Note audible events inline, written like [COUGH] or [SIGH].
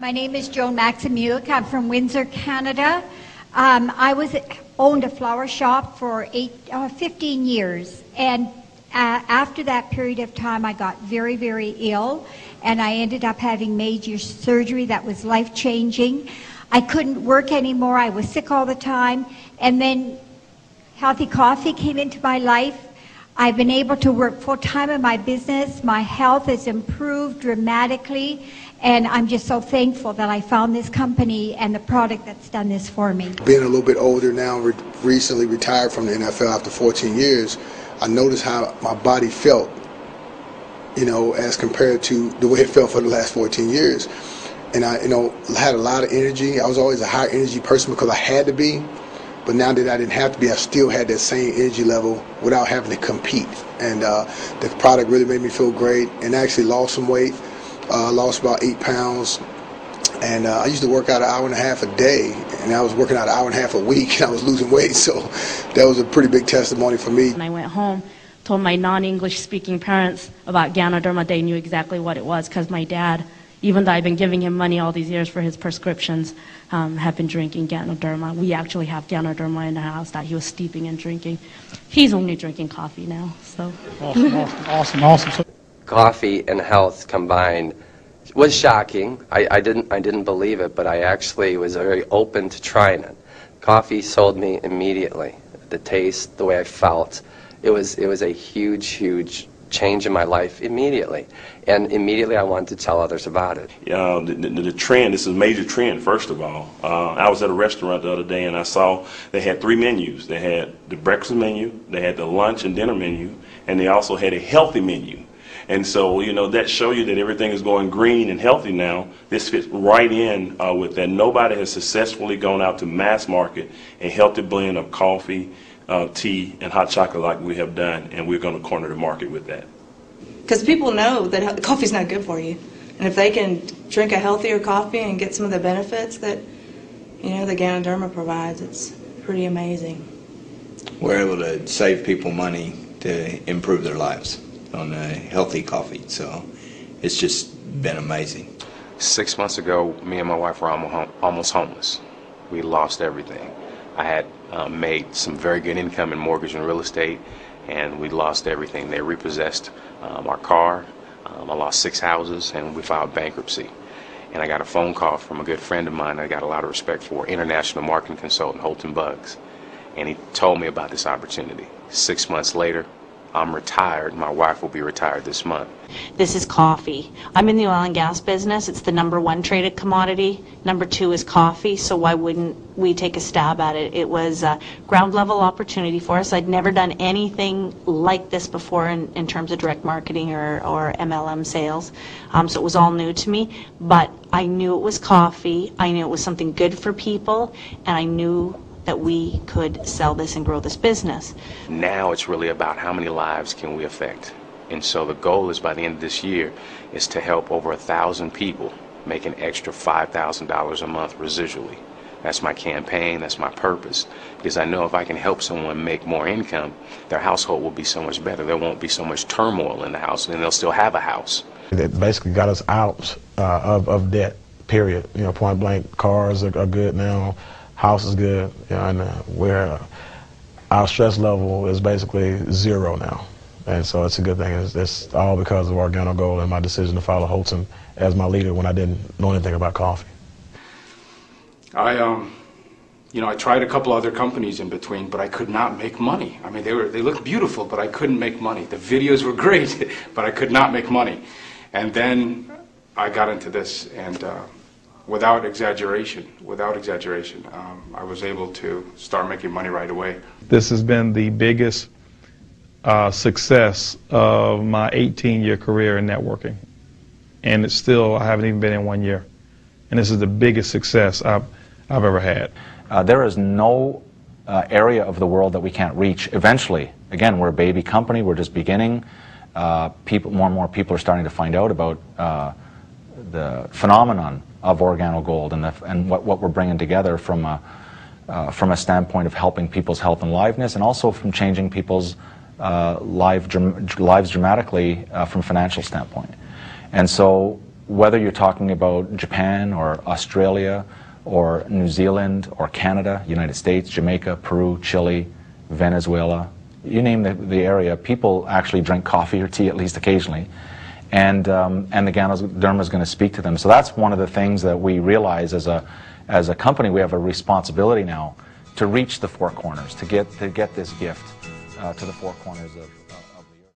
My name is Joan Maximilic. I'm from Windsor, Canada. Um, I was owned a flower shop for eight, uh, 15 years, and uh, after that period of time, I got very, very ill, and I ended up having major surgery that was life changing. I couldn't work anymore. I was sick all the time, and then Healthy Coffee came into my life. I've been able to work full time in my business. My health has improved dramatically, and I'm just so thankful that I found this company and the product that's done this for me. Being a little bit older now, re- recently retired from the NFL after 14 years, I noticed how my body felt, you know, as compared to the way it felt for the last 14 years. And I, you know, had a lot of energy. I was always a high energy person because I had to be. But now that I didn't have to be, I still had that same energy level without having to compete. And uh, the product really made me feel great and actually lost some weight. Uh, lost about eight pounds. And uh, I used to work out an hour and a half a day, and I was working out an hour and a half a week, and I was losing weight. [LAUGHS] So that was a pretty big testimony for me. And I went home, told my non-English speaking parents about Ganoderma. They knew exactly what it was because my dad, even though I've been giving him money all these years for his prescriptions, um, have been drinking Ganoderma. We actually have Ganoderma in the house that he was steeping and drinking. He's only drinking coffee now, so. Awesome, awesome, awesome, awesome. Coffee and health combined was shocking. I, I didn't I didn't believe it, but I actually was very open to trying it. Coffee sold me immediately. The taste, the way I felt, it was it was a huge, huge change in my life immediately, and immediately I wanted to tell others about it. uh, the, the, the trend. This is a major trend. First of all, uh, I was at a restaurant the other day and I saw they had three menus. They had the breakfast menu, they had the lunch and dinner menu, and they also had a healthy menu. And so, you know, that show you that everything is going green and healthy now. This fits right in uh, with that. Nobody has successfully gone out to mass market a healthy blend of coffee, uh, tea, and hot chocolate like we have done, and we're going to corner the market with that. Because people know that he- coffee's not good for you. And if they can drink a healthier coffee and get some of the benefits that, you know, the Ganoderma provides, it's pretty amazing. we're able to save people money to improve their lives on a healthy coffee. So it's just been amazing. Six months ago, me and my wife were almost homeless. We lost everything. I had um, made some very good income in mortgage and real estate, and we lost everything. They repossessed um, our car. Um, I lost six houses, and we filed bankruptcy. And I got a phone call from a good friend of mine I got a lot of respect for, international marketing consultant Holton Buggs. And he told me about this opportunity. Six months later, I'm retired. My wife will be retired this month. This is coffee. I'm in the oil and gas business. It's the number one traded commodity. Number two is coffee, so why wouldn't we take a stab at it? It was a ground level opportunity for us. I'd never done anything like this before in, in terms of direct marketing or, or MLM sales, um, so it was all new to me. But I knew it was coffee. I knew it was something good for people, and I knew that we could sell this and grow this business. Now it's really about how many lives can we affect. And so the goal is by the end of this year is to help over a thousand people make an extra $5,000 a month residually. That's my campaign, that's my purpose. Because I know if I can help someone make more income, their household will be so much better. There won't be so much turmoil in the house, and they'll still have a house. It basically got us out uh, of, of debt, period. You know, point blank, cars are, are good now, house is good, and uh, we're, uh, our stress level is basically zero now. And so it's a good thing. It's, it's all because of Organo Gold and my decision to follow Holton as my leader when I didn't know anything about coffee. I, um, you know, I tried a couple other companies in between, but I could not make money. I mean, they were they looked beautiful, but I couldn't make money. The videos were [LAUGHS] great, but I could not make money. And then I got into this, and uh, without exaggeration, without exaggeration, um, I was able to start making money right away. This has been the biggest uh, success of my 18-year career in networking, and it's still I haven't even been in one year, and this is the biggest success I've I've ever had. Uh, there is no uh, area of the world that we can't reach eventually. Again, we're a baby company, we're just beginning. Uh, people, more and more people are starting to find out about uh, the phenomenon of organo gold and, the, and what, what we're bringing together from a, uh, from a standpoint of helping people's health and liveness and also from changing people's uh, life, lives dramatically uh, from financial standpoint. And so whether you're talking about Japan or Australia or New Zealand or Canada, United States, Jamaica, Peru, Chile, Venezuela, you name the, the area, people actually drink coffee or tea at least occasionally. And, um, and the Ganoderma is going to speak to them. So that's one of the things that we realize as a, as a company, we have a responsibility now to reach the four corners, to get, to get this gift uh, to the four corners of